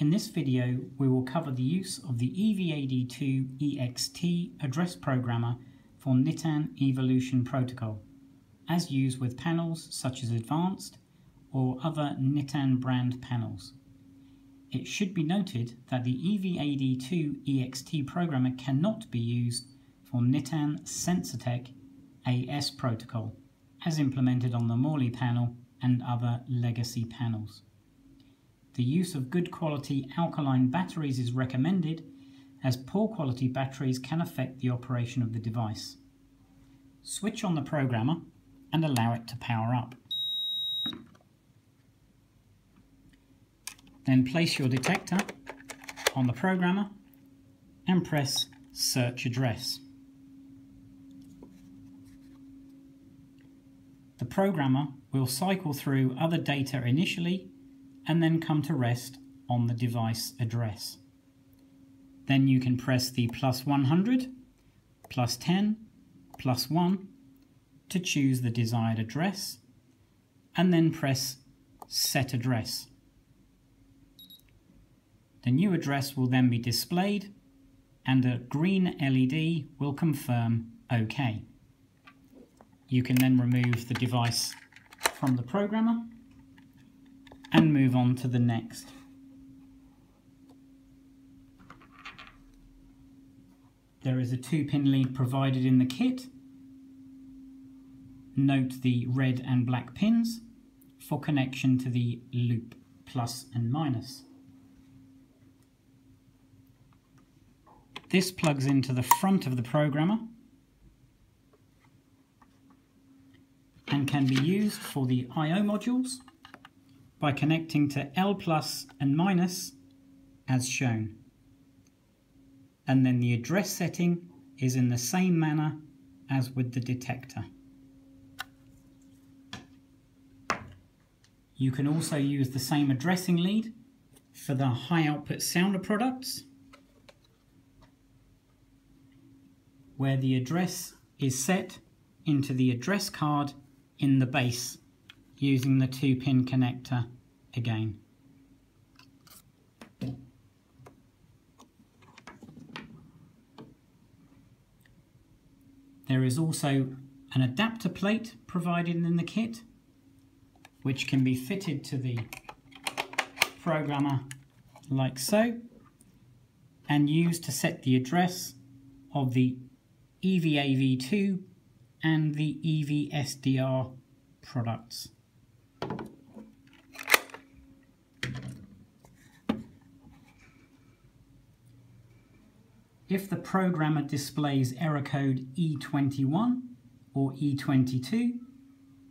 In this video, we will cover the use of the EVAD2 EXT address programmer for Nittan Evolution Protocol, as used with panels such as Advanced or other Nittan brand panels. It should be noted that the EVAD2 EXT programmer cannot be used for Nittan Sensortec AS protocol, as implemented on the Morley panel and other legacy panels. The use of good quality alkaline batteries is recommended as poor quality batteries can affect the operation of the device. Switch on the programmer and allow it to power up. Then place your detector on the programmer and press search address. The programmer will cycle through other data initially and then come to rest on the device address. Then you can press the plus 100, plus 10, plus 1 to choose the desired address and then press set address. The new address will then be displayed and a green LED will confirm OK. You can then remove the device from the programmer and move on to the next. There is a 2-pin lead provided in the kit. Note the red and black pins for connection to the loop plus and minus. This plugs into the front of the programmer and can be used for the I.O. modules by connecting to L plus and minus as shown. And then the address setting is in the same manner as with the detector. You can also use the same addressing lead for the high output sounder products where the address is set into the address card in the base using the two pin connector again. There is also an adapter plate provided in the kit which can be fitted to the programmer like so and used to set the address of the EVAV2 and the EVSDR products. If the programmer displays error code E21 or E22,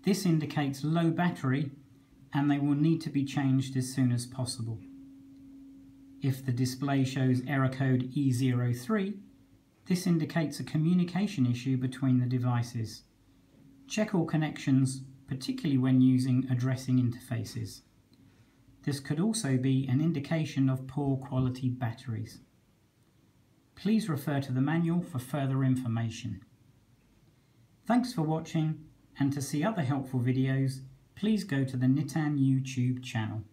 this indicates low battery and they will need to be changed as soon as possible. If the display shows error code E03, this indicates a communication issue between the devices. Check all connections, particularly when using addressing interfaces. This could also be an indication of poor quality batteries. Please refer to the manual for further information. Thanks for watching and to see other helpful videos, please go to the Nittan YouTube channel.